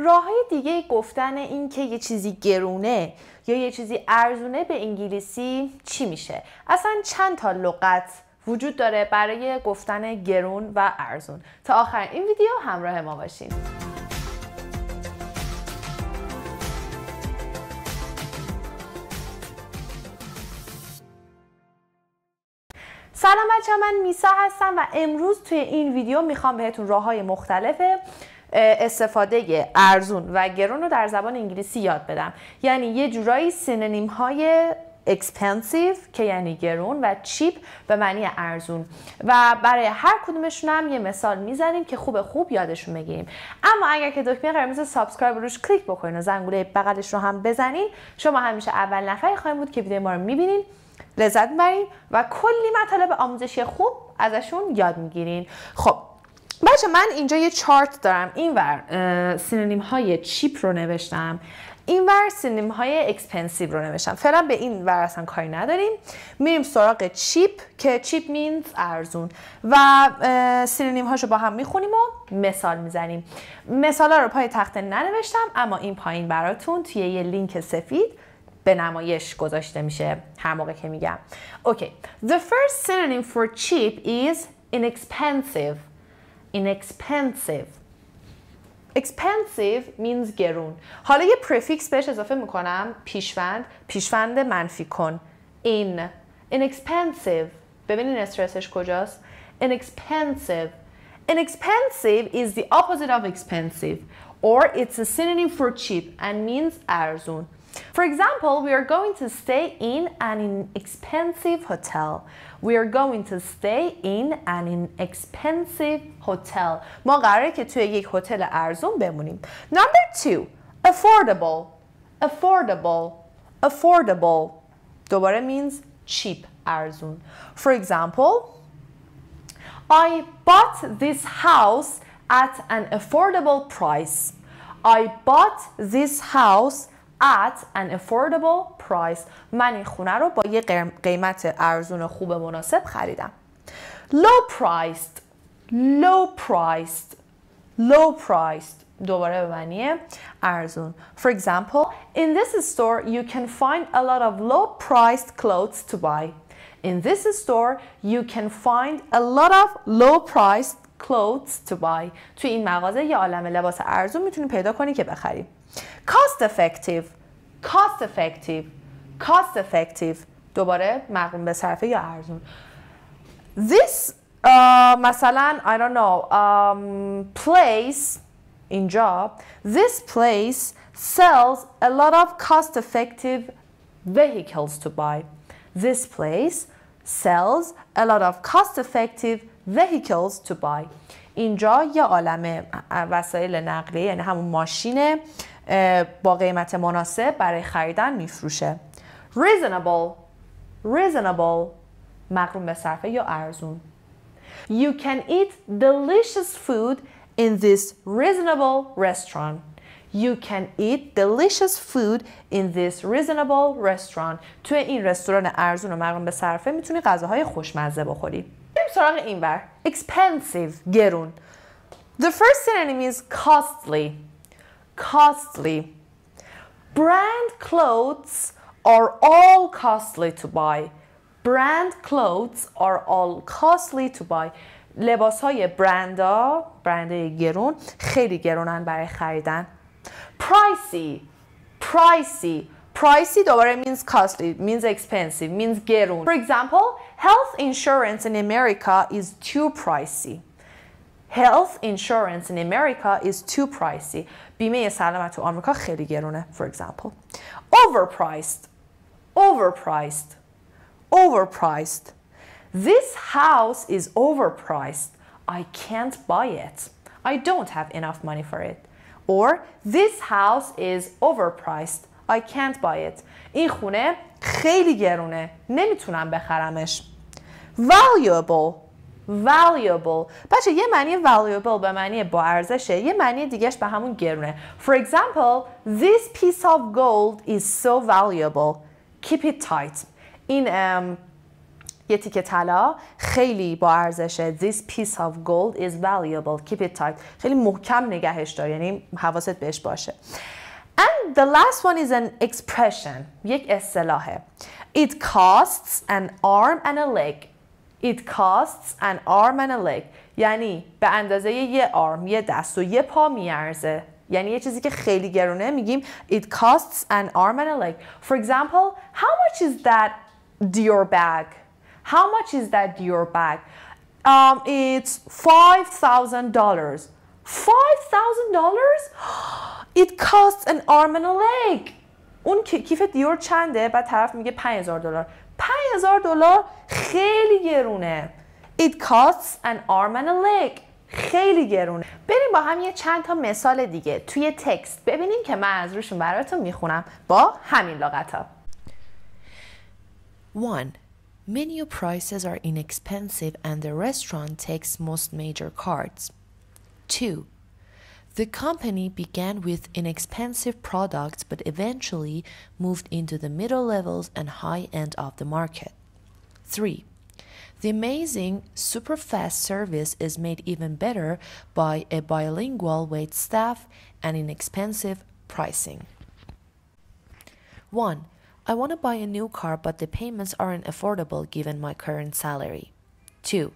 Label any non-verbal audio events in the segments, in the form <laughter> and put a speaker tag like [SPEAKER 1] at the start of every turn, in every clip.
[SPEAKER 1] راه های دیگه گفتن این که یه چیزی گرونه یا یه چیزی ارزونه به انگلیسی چی میشه؟ اصلا چند تا لغت وجود داره برای گفتن گرون و ارزون تا آخر این ویدیو همراه ما باشین سلام بچه من میسا هستم و امروز توی این ویدیو می‌خوام بهتون راه های مختلف استفاده ارزون و گرون رو در زبان انگلیسی یاد بدم. یعنی یه جورایی سینونیم های expensive که یعنی گرون و چیپ به معنی ارزون. و برای هر کدومشون هم یه مثال می‌زنیم که خوب خوب یادشون بگیریم. اما اگر که دکمه قرمز سابسکرایب روش کلیک بکنین و زنگوله بغلش رو هم بزنین شما همیشه اول نفری خواهیم بود که ویدیو ما رو می‌بینین لذت می‌برین و کلی مطالب آموزشی خوب ازشون یاد می‌گیرین. خب بچه من اینجا یه چارت دارم. این ور سینونیم های چیپ رو نوشتم. این ور سینونیم های اکسپنسیو رو نوشتم. فعلا به این ور اصلا کاری نداریم. میریم سراغ چیپ که چیپ مینز ارزون. و سینونیم هاشو با هم می‌خونیم و مثال می‌زنیم. مثال رو پای تخته ننوشتم اما این پایین براتون توی یه لینک سفید به نمایش گذاشته میشه. هر موقع که میگم. اوکی. The first synonym for cheap is inexpensive. inexpensive expensive means گرون حالا یه پرفیکس بهش اضافه میکنم پیشوند پیشوند منفی کن in inexpensive ببینین استرسش کجاست inexpensive inexpensive is the opposite of expensive or it's a synonym for cheap and means ارزون For example, we are going to stay in an expensive hotel. We are going to stay in an inexpensive hotel. ما قراره که توی یک هتل ارزون بمونیم. Number two, affordable. Affordable. Affordable. دوباره means cheap ارزون. For example, I bought this house at an affordable price. I bought this house at an affordable price من این خونه رو با یه قیمت ارزون خوب مناسب خریدم low priced low priced low priced دوباره به معنی ارزون for example in this store you can find a lot of low priced clothes to buy in this store you can find a lot of low priced clothes to buy تو این مغازه یه عالم لباس ارزون می‌تونی پیدا کنی که بخری cost effective cost effective cost effective دوباره مقرون به صرفه یا ارزون this uh, مثلا I don't know um, place اینجا this place sells a lot of cost effective vehicles to buy this place sells a lot of cost effective vehicles to buy اینجا یه عالم وسایل نقلیه یعنی همون ماشین با قیمت مناسب برای خریدن میفروشه reasonable reasonable مقرون به صرفه یا ارزون You can eat delicious food in this reasonable restaurant. You can eat delicious food in this reasonable restaurant. تو این رستوران ارزون و مقرون به صرفه می‌تونی غذاهای خوشمزه بخوری. بریم سراغ این بر. Expensive گرون. The first synonym is costly. Costly. Brand clothes are all costly to buy. Brand clothes are all costly to buy. لباس های برندا برند گرون خیلی گرونن برای خریدن. Pricey. Pricey. Pricey دوباره means costly, means expensive, means گرون. For example, health insurance in America is too pricey. Health insurance in America is too pricey. بیمه سلامت تو آمریکا خیلی گرونه. For example. Overpriced. Overpriced. Overpriced. This house is overpriced. I can't buy it. I don't have enough money for it. Or this house is overpriced. I can't buy it. این خونه خیلی گرونه. نمیتونم بخرمش. Valuable. Valuable. بچه یه معنی valuable به معنی با ارزشه. یه معنی دیگهش به همون گرونه. For example, this piece of gold is so valuable. Keep it tight. این یه تیکه طلا خیلی با ارزشه this piece of gold is valuable keep it tight خیلی محکم نگهش دار یعنی حواست بهش باشه and the last one is an expression یک اصطلاحه it costs an arm and a leg it costs an arm and a leg یعنی به اندازه یه آرم یه دست و یه پا میارزه یعنی یه چیزی که خیلی گرونه میگیم it costs an arm and a leg for example how much is that Dior bag how much is that Dior bag um, it's five thousand dollars five thousand dollars <gasps> it costs an arm and a leg اون کیف دیور چنده بعد طرف میگه 5000 دلار 5000 دلار خیلی گرونه It costs an arm and a leg خیلی گرونه بریم با هم یه چند تا مثال دیگه توی تکست ببینیم که من از روشون براتون می‌خونم با همین لغت ها
[SPEAKER 2] 1. Menu prices are inexpensive and the restaurant takes most major cards. 2. The company began with inexpensive products but eventually moved into the middle levels and high end of the market. 3. The amazing, super fast service is made even better by a bilingual wait staff and inexpensive pricing. 1. I want to buy a new car, but the payments aren't affordable given my current salary. 2.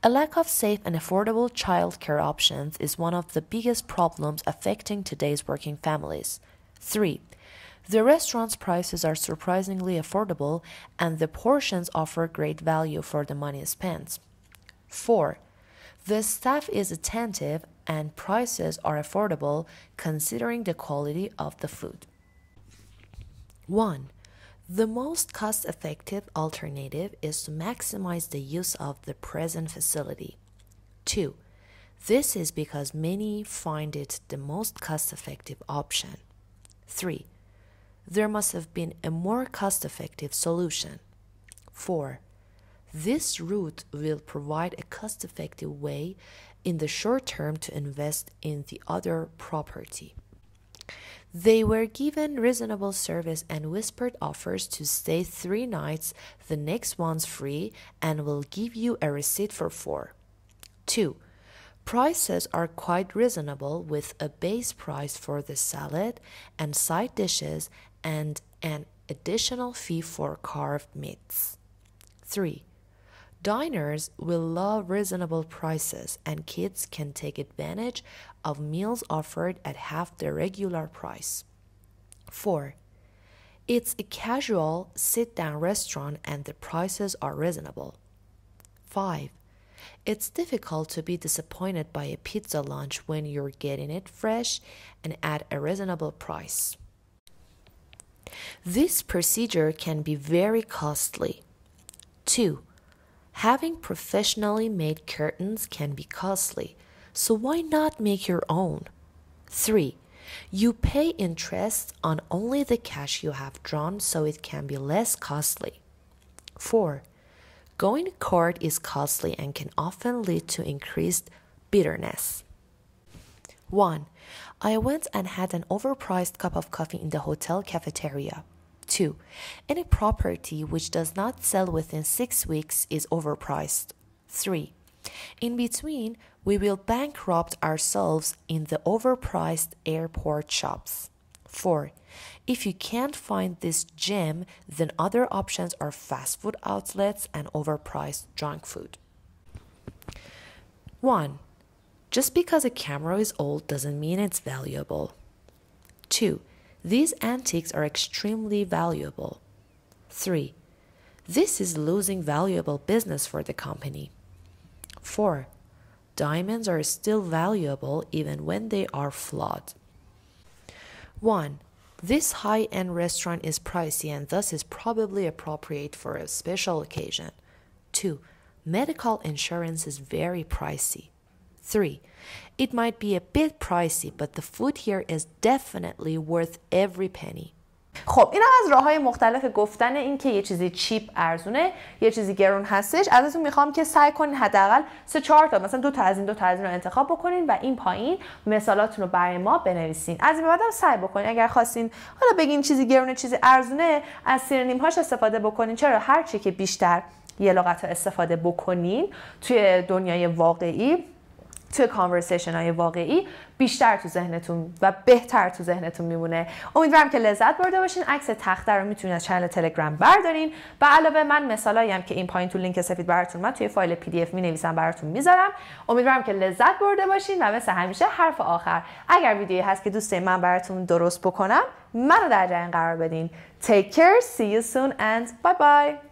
[SPEAKER 2] A lack of safe and affordable childcare options is one of the biggest problems affecting today's working families. 3. The restaurant's prices are surprisingly affordable and the portions offer great value for the money spent. 4. The staff is attentive and prices are affordable considering the quality of the food. 1. The most cost effective alternative is to maximize the use of the present facility. 2. This is because many find it the most cost effective option. 3 there must have been a more cost effective solution. 4. This route will provide a cost effective way in the short term to invest in the other property. They were given reasonable service and whispered offers to stay three nights, the next one's free, and will give you a receipt for four. 2. Prices are quite reasonable with a base price for the salad and side dishes and an additional fee for carved meats. 3. Diners will love reasonable prices, and kids can take advantage of meals offered at half the regular price. 4. It's a casual sit down restaurant and the prices are reasonable. 5. It's difficult to be disappointed by a pizza lunch when you're getting it fresh and at a reasonable price. This procedure can be very costly. 2. Having professionally made curtains can be costly, so why not make your own? 3. You pay interest on only the cash you have drawn, so it can be less costly. 4. Going to court is costly and can often lead to increased bitterness. 1. I went and had an overpriced cup of coffee in the hotel cafeteria. 2. Any property which does not sell within 6 weeks is overpriced. 3. In between, we will bankrupt ourselves in the overpriced airport shops. 4. If you can't find this gem, then other options are fast food outlets and overpriced junk food. 1. Just because a camera is old doesn't mean it's valuable. 2. These antiques are extremely valuable. 3. This is losing valuable business for the company. 4. Diamonds are still valuable even when they are flawed. 1. This high end restaurant is pricey and thus is probably appropriate for a special occasion. 2. Medical insurance is very pricey. 3. It might be a bit pricey, but the food here is definitely worth every penny.
[SPEAKER 1] خب این از راه های مختلف گفتن این که یه چیزی چیپ ارزونه یه چیزی گرون هستش. ازتون می‌خوام که سعی کنین حداقل سه چهار تا مثلا دو تا از این دو تا از این رو انتخاب بکنین و این پایین مثالاتون رو برای ما بنویسین. از این بعدم سعی بکنین. اگر خواستین حالا بگین چیزی گرونه چیزی ارزونه از سینونیم هاش استفاده بکنین. چرا؟ هر چی که بیشتر یه لغت استفاده بکنین توی دنیای واقعی توی کانورسیشن های واقعی بیشتر تو ذهنتون و بهتر تو ذهنتون میمونه. امیدوارم که لذت برده باشین. عکس تخته رو می‌تونید از چنل تلگرام بردارین. و علاوه من مثالایی هم که این پایین تو لینک سفید براتون من توی فایل پی دی اف می نویسم براتون می‌ذارم. امیدوارم که لذت برده باشین و مثل همیشه حرف آخر. اگر ویدیویی هست که دوست من براتون درست بکنم منو در جریان قرار بدین. Take care. See you soon and bye bye.